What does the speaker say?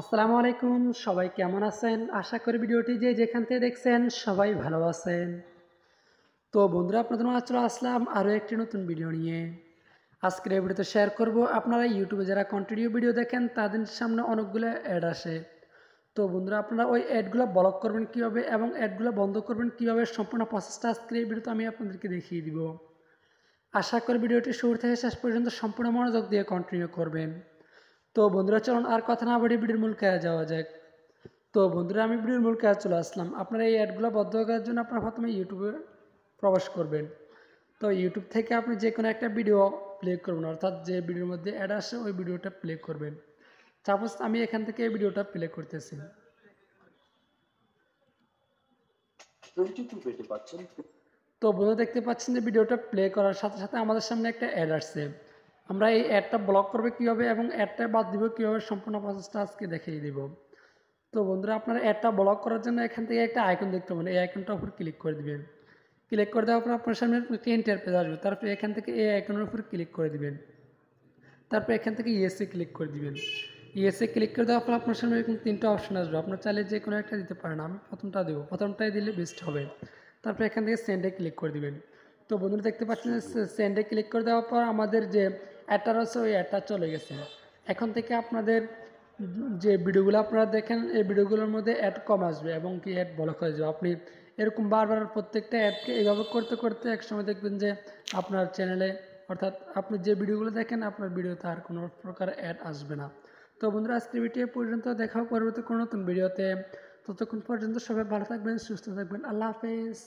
আসসালামু আলাইকুম, সবাই কেমন আছেন? আশা করি ভিডিওটি যে যেখান থেকে দেখছেন সবাই ভালো আছেন। তো বন্ধুরা আপনাদের চলে আসলাম আরও একটি নতুন ভিডিও নিয়ে। আজকের এই ভিডিওতে শেয়ার করব, আপনারা ইউটিউবে যারা কন্টিনিউ ভিডিও দেখেন, তাদের সামনে অনেকগুলো অ্যাড আসে। তো বন্ধুরা, আপনারা ওই অ্যাডগুলো ব্লক করবেন কীভাবে এবং অ্যাডগুলো বন্ধ করবেন কীভাবে, সম্পূর্ণ প্রসেসটা আজকের এই ভিডিওতে আমি আপনাদেরকে দেখিয়ে দিব। আশা করি ভিডিওটি শুরু থেকে শেষ পর্যন্ত সম্পূর্ণ মনোযোগ দিয়ে কন্টিনিউ করবেন। তো বন্ধুরা, চলুন আর কথা না বাড়ি ভিডিওর মূল কাজে যাওয়া যাক। তো বন্ধুরা, আমি ভিডিওর মূল কাজে চলে আসলাম। আপনারা এই অ্যাডগুলো বদ্ধ করার জন্য আপনারা প্রথমে ইউটিউবে প্রবেশ করবেন। তো ইউটিউব থেকে আপনি যে কোনো একটা ভিডিও প্লে করবেন, অর্থাৎ যে ভিডিওর মধ্যে অ্যাড আসে, ওই ভিডিওটা প্লে করবেন। সাপোজ আমি এখান থেকে এই ভিডিওটা প্লে করতেছি। তো বন্ধু দেখতে পাচ্ছেন যে ভিডিওটা প্লে করার সাথে সাথে আমাদের সামনে একটা অ্যাড আসছে। আমরা এই অ্যাডটা ব্লক করবে কীভাবে এবং অ্যাডটা বাদ দিব কীভাবে সম্পূর্ণ প্রসেসটা আজকে দেখিয়ে দিব। তো বন্ধুরা, আপনারা অ্যাডটা ব্লক করার জন্য এখান থেকে একটা আইকন দেখতে পাবেন এই আইকনটার উপর ক্লিক করে দিবেন। ক্লিক করে দেওয়ার পর আপনার সামনে একটি ইন্টারপেজ আসবে। তারপরে এখান থেকে এই আইকনের উপর ক্লিক করে দিবেন। তারপর এখান থেকে ইএসএ ক্লিক করে দিবেন। ইএসএ ক্লিক করে দেওয়ার পর আপনার সামনে এরকম তিনটা অপশন আসবে। আপনার চাইলে যে কোনো একটা দিতে পারেন। আমি প্রথমটা দেবো। প্রথমটাই দিলে বেস্ট হবে। তারপর এখান থেকে সেন্ডে ক্লিক করে দিবেন। তো বন্ধুরা, দেখতে পাচ্ছেন সেন্ডে ক্লিক করে দেওয়ার পর আমাদের যে অ্যাডটা রয়েছে, ওই অ্যাডটা চলে গেছে। এখন থেকে আপনাদের যে ভিডিওগুলো আপনারা দেখেন, এই ভিডিওগুলোর মধ্যে অ্যাড কম আসবে এবং কি অ্যাড ব্লক হয়ে যাবে। আপনি এরকম বারবার প্রত্যেকটা অ্যাডকে এইভাবে করতে করতে একসময় দেখবেন যে আপনার চ্যানেলে অর্থাৎ আপনি যে ভিডিওগুলো দেখেন, আপনার ভিডিওতে আর কোনো প্রকার অ্যাড আসবে না। তো বন্ধুরা, আজকের ভিডিও পর্যন্ত দেখা পরবর্তী কোনো নতুন ভিডিওতে ততক্ষণ পর্যন্ত সবাই ভালো থাকবেন, সুস্থ থাকবেন। আল্লাহ হাফেজ।